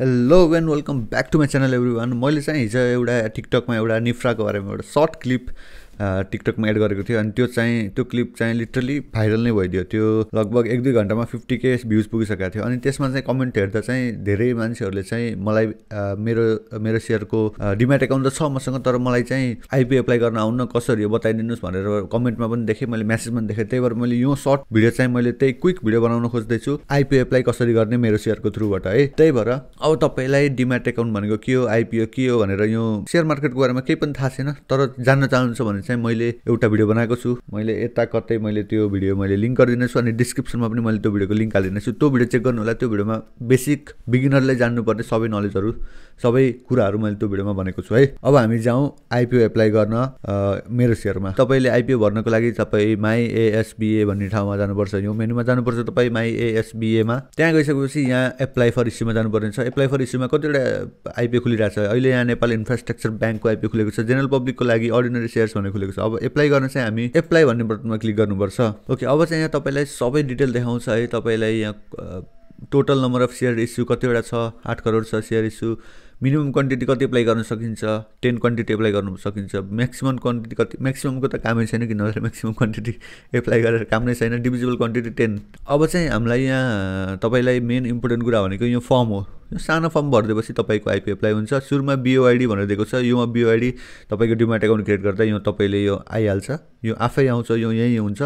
Hello when welcome back to my channel everyone मैले चाहिँ हिजो एउटा टिकटकमा एउटा निफ्राको बारेमा एउटा सर्ट क्लिप टिकटकमा एड गरेको थियो। अनि त्यो चाहिँ त्यो क्लिप चाहिँ लिटरली भाइरल नै भइदियो। त्यो लगभग एक दुई घन्टामा फिफ्टी के भ्युज पुगिसकेको थियो। अनि त्यसमा चाहिँ कमेन्ट हेर्दा चाहिँ धेरै मान्छेहरूले चाहिँ मलाई मेरो मेरो सेयरको डिमेट एकाउन्ट त छ मसँग तर मलाई चाहिँ आइपी एप्लाई गर्न आउन कसरी हो बताइदिनुहोस् भनेर कमेन्टमा पनि देखेँ मैले मेसेजमा देखेँ। त्यही भएर मैले यो सर्ट भिडियो चाहिँ मैले त्यही क्विक भिडियो बनाउन खोज्दैछु। आइपी एप्लाई कसरी गर्ने मेरो सेयरको थ्रुबाट है। त्यही भएर अब तपाईँलाई डिमेट एकाउन्ट भनेको के हो आइपिओ के हो भनेर यो सेयर मार्केटको बारेमा केही पनि थाहा छैन तर जान्न चाहनुहुन्छ भने चाहिँ मैले एउटा भिडियो बनाएको छु। मैले यता कतै मैले त्यो भिडियो मैले लिङ्क गरिदिनेछु अनि डिस्क्रिप्सनमा पनि मैले त्यो भिडियोको लिङ्क हालिदिनेछु। त्यो भिडियो चेक गर्नु होला। त्यो भिडियोमा बेसिक बिगिनरले जान्नुपर्ने सबै नलेजहरू सबै कुराहरू मैले त्यो भिडियोमा भनेको छु है। अब हामी जाउँ आइपिओ एप्लाई गर्न मेरो सेयरमा। तपाईँले आइपिओ भर्नको लागि तपाईँ माई एएसबिए भन्ने ठाउँमा जानुपर्छ। यो मेनुमा जानुपर्छ तपाईँ माई एएसबिएमा। त्यहाँ गइसकेपछि यहाँ एप्लाई फर इस्युमा जानुपर्ने छ एप्लाई फर इस्युमा कतिवटा आइपिओ खुलिरहेको छ अहिले यहाँ नेपाल इन्फ्रास्ट्रक्चर ब्याङ्कको आइपिओ खुलेको छ। जेनरल पब्लिकको लागि अर्डिनरी सेयर्स भन्ने खुलेको छ। अब एप्लाई गर्न चाहिँ हामी एप्लाई भन्ने बटनमा क्लिक गर्नुपर्छ। ओके अब चाहिँ यहाँ तपाईँलाई सबै डिटेल देखाउँछ है। तपाईँलाई यहाँ total number of share issue कतिवटा छ? आठ करोड छ सेयर इस्यु मिनिमम क्वान्टिटी कति एप्लाई गर्न सकिन्छ? टेन क्वान्टिटी एप्लाई गर्नु सकिन्छ? म्याक्सिमम् क्वान्टिटी कति म्याक्सिममको त कामै छैन किनभने म्याक्सिमम् क्वान्टिटी एप्लाई गरेर काम नै छैन। डिभिजिबल क्वान्टिटी टेन अब चाहिँ हामीलाई यहाँ तपाईँलाई मेन इम्पोर्टेन्ट कुरा भनेको यो फर्म हो। यो सानो फर्म भरिदिएपछि तपाईँको आइपी एप्लाई हुन्छ। सुरुमा बिओआइडी भनेर दिएको छ। योमा बिओआइडी तपाईँको डिमाट एकाउन्ट क्रिएट गर्दा यो तपाईँले यो आइहाल्छ। यो आफै आउँछ यो यहीँ हुन्छ।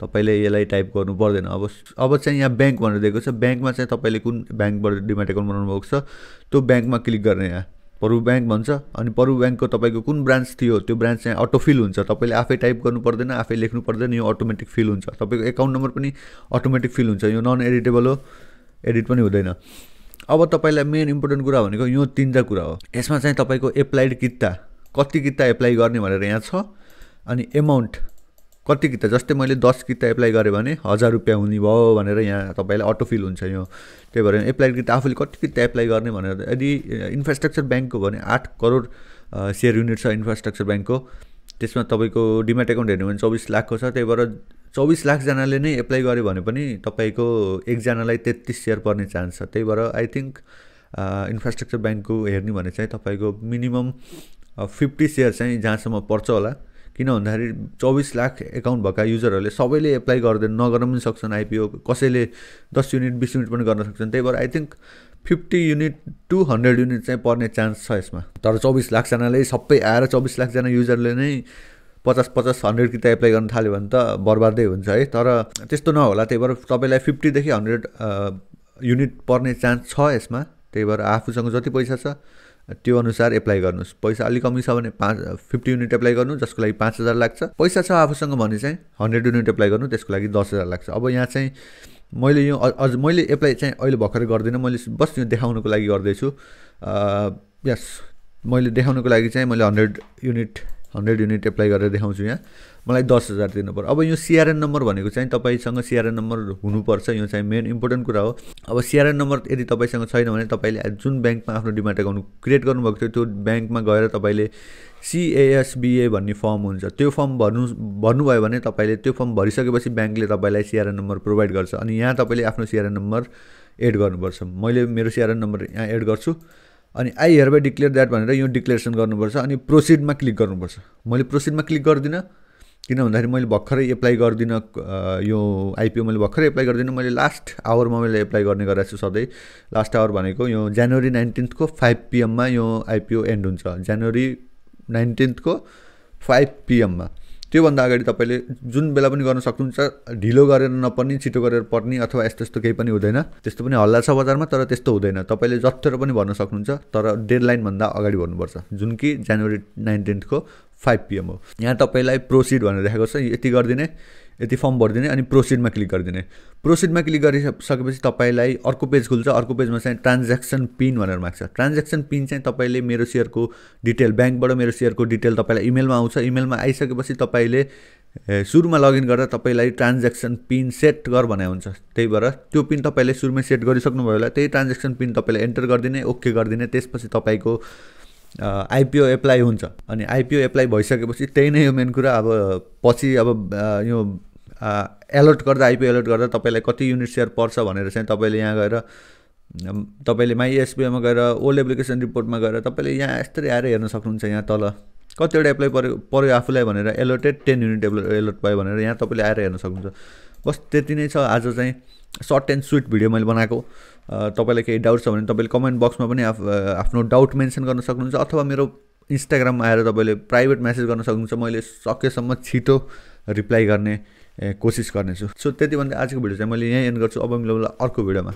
तपाईँले यसलाई टाइप गर्नु पर्दैन। अब अब चाहिँ यहाँ ब्याङ्क भनेर दिएको छ। ब्याङ्कमा चाहिँ तपाईँले कुन ब्याङ्कबाट डिमाट एकाउन्ट बनाउनु भएको छ? त्यो ब्याङ्कमा क्लिक गर्ने यहाँ? परु ब्याङ्क भन्छ। अनि परु ब्याङ्कको तपाईँको कुन ब्रान्च थियो त्यो ब्रान्च चाहिँ अटो फिल हुन्छ। तपाईँले आफै टाइप गर्नु पर्दैन आफै लेख्नु पर्दैन यो अटोमेटिक फिल हुन्छ। तपाईँको एकाउन्ट नम्बर पनि अटोमेटिक फिल हुन्छ। यो नन एडिटेबल हो। एडिट पनि हुँदैन। अब तपाईँलाई मेन इम्पोर्टेन्ट कुरा भनेको यो तिनवटा कुरा हो। यसमा चाहिँ तपाईँको एप्लाइड किता। कति किता एप्लाई गर्ने भनेर यहाँ छ। अनि एमाउन्ट कति किता जस्तै मैले दस किता एप्लाई गरेँ भने हजार रुपियाँ हुने भयो भनेर यहाँ तपाईँलाई अटोफिल हुन्छ यो। त्यही भएर एप्लाइड किता आफूले कति किता एप्लाई गर्ने भनेर यदि इन्फ्रास्ट्रक्चर ब्याङ्कको भने आठ करोड सेयर युनिट छ इन्फ्रास्ट्रक्चर ब्याङ्कको त्यसमा तपाईँको डिमेट एकाउन्ट हेर्नु भने चौबिस लाखको छ। त्यही भएर चौबिस लाखजनाले नै एप्लाई गर्यो भने पनि तपाईँको एकजनालाई तेत्तिस सेयर पर्ने चान्स छ। त्यही भएर आई थिङ्क इन्फ्रास्ट्रक्चर ब्याङ्कको हेर्ने भने चाहिँ तपाईँको मिनिमम फिफ्टी सेयर चाहिँ जहाँसम्म पर्छ होला। किन भन्दाखेरि चौबिस लाख एकाउन्ट भएका युजरहरूले सबैले एप्लाई गर्दैन नगर्न पनि सक्छन् आइपिओ कसैले दस युनिट बिस युनिट पनि गर्न सक्छन्। त्यही भएर I think fifty unit to hundred unit चाहिँ पर्ने चान्स छ यसमा। तर चौबिस लाखजनाले सबै आएर चौबिस लाखजना युजरले नै पचास पचास हन्ड्रेड किता एप्लाई गर्न थाल्यो भने त बर्बादै हुन्छ है। तर त्यस्तो नहोला। त्यही भएर तपाईँलाई फिफ्टीदेखि हन्ड्रेड युनिट पर्ने चान्स छ यसमा। त्यही भएर आफूसँग जति पैसा छ त्यो अनुसार एप्लाई गर्नुहोस्। पैसा अलिक कमी छ भने पाँच फिफ्टी युनिट एप्लाई गर्नु जसको लागि पाँच हजार लाग्छ। पैसा छ आफूसँग भने चाहिँ हन्ड्रेड युनिट एप्लाई गर्नु त्यसको लागि दस हजार लाग्छ। अब यहाँ चाहिँ मैले यो अझ मैले एप्लाई चाहिँ अहिले भर्खरै गर्दिनँ। मैले बस यो देखाउनुको लागि गर्दैछु। यस मैले देखाउनुको लागि चाहिँ मैले hundred unit hundred unit apply गरेर देखाउँछु यहाँ। मलाई दस हजार दिनु पऱ्यो अब यो सिआरएन नम्बर भनेको चाहिँ तपाईँसँग सिआरएन नम्बर हुनुपर्छ। यो चाहिँ मेन इम्पोर्टेन्ट कुरा हो। अब सिआरएन नम्बर यदि तपाईँसँग छैन भने तपाईँले जुन ब्याङ्कमा आफ्नो डिमाट एकाउन्ट क्रिएट गर्नुभएको थियो त्यो ब्याङ्कमा गएर तपाईँले सिएएसबिए भन्ने फर्म हुन्छ त्यो फर्म भर्नु भर्नुभयो भने तपाईँले त्यो फर्म भरिसकेपछि ब्याङ्कले तपाईँलाई सिआरएन नम्बर प्रोभाइड गर्छ। अनि यहाँ तपाईँले आफ्नो सिआरएन नम्बर एड गर्नुपर्छ। मैले मेरो सिआरएन नम्बर यहाँ एड गर्छु। अनि I hereby declare that भनेर यो डिक्लेरेसन गर्नुपर्छ अनि प्रोसिडमा क्लिक गर्नुपर्छ। मैले प्रोसिडमा क्लिक गर्दिनँ किन भन्दाखेरि मैले भर्खरै एप्लाई गर्दिनँ यो आइपिओ मैले भर्खरै एप्लाई गर्दिनँ। मैले लास्ट आवरमा मैले एप्लाई गर्ने गरेको छु सधैँ। लास्ट आवर भनेको यो जनवरी नाइन्टिन्थको फाइभ पिएममा यो आइपिओ एन्ड हुन्छ। जनवरी नाइन्टिन्थको फाइभ पिएममा त्योभन्दा अगाडि तपाईँले जुन बेला पनि गर्न सक्नुहुन्छ ढिलो गरेर नपर्ने छिटो गरेर पर्ने अथवा यस्तो यस्तो केही पनि हुँदैन। त्यस्तो पनि हल्ला छ बजारमा तर त्यस्तो हुँदैन। तपाईँले जत्रो पनि भर्न सक्नुहुन्छ तर डेड लाइनभन्दा अगाडि भर्नुपर्छ जुन कि जनवरी नाइन्टिन्थको फाइभ पिएम हो। यहाँ तपाईँलाई प्रोसिड भनेर देखाएको छ। यति गरिदिने यति फर्म भरिदिने अनि प्रोसिडमा क्लिक गरिदिने। प्रोसिडमा क्लिक गरिसकेपछि तपाईँलाई अर्को पेज खुल्छ। अर्को पेजमा चाहिँ ट्रान्ज्याक्सन पिन भनेर माग्छ। ट्रान्ज्याक्सन पिन चाहिँ तपाईँले मेरो सेयरको डिटेल ब्याङ्कबाट मेरो सेयरको डिटेल तपाईँलाई इमेलमा आउँछ। इमेलमा आइसकेपछि तपाईँले सुरुमा लगइन गर्दा तपाईँलाई ट्रान्ज्याक्सन पिन सेट गर भने हुन्छ। त्यही भएर त्यो पिन तपाईँले सुरुमै सेट गरिसक्नुभयो होला। त्यही ट्रान्ज्याक्सन पिन तपाईँले एन्टर गरिदिने ओके गरिदिने। त्यसपछि तपाईँको आइपिओ एप्लाई हुन्छ। अनि आइपिओ एप्लाई भइसकेपछि त्यही नै हो मेन कुरा। अब पछि अब यो एलर्ट गर्दा आइपिओ एलर्ट गर्दा तपाईँलाई कति युनिट सेयर पर्छ भनेर चाहिँ तपाईँले यहाँ गएर तपाईँले माइ एसबिआईमा गएर ओल्ड एप्लिकेसन रिपोर्टमा गएर तपाईँले यहाँ यस्तरी आएर हेर्न सक्नुहुन्छ यहाँ तल। कतिवटा एप्लाई पऱ्यो पऱ्यो आफूलाई भनेर एलर्टेड टेन युनिट एलर्ट पायो भनेर यहाँ तपाईँले आएर हेर्न सक्नुहुन्छ। बस त्यति नै छ। आज चाहिँ सर्ट एन्ड स्विट भिडियो मैले बनाएको। तपाईँलाई केही डाउट छ भने तपाईँले कमेन्ट बक्समा पनि आफ्नो डाउट मेन्सन गर्न सक्नुहुन्छ अथवा मेरो इन्स्टाग्राममा आएर तपाईँले प्राइभेट म्यासेज गर्न सक्नुहुन्छ। मैले सकेसम्म छिटो रिप्लाई गर्ने कोसिस गर्नेछु। सो त्यति भन्दा आजको भिडियो चाहिँ मैले यहीँ एन्ड गर्छु। अब मिलाउँला अर्को भिडियोमा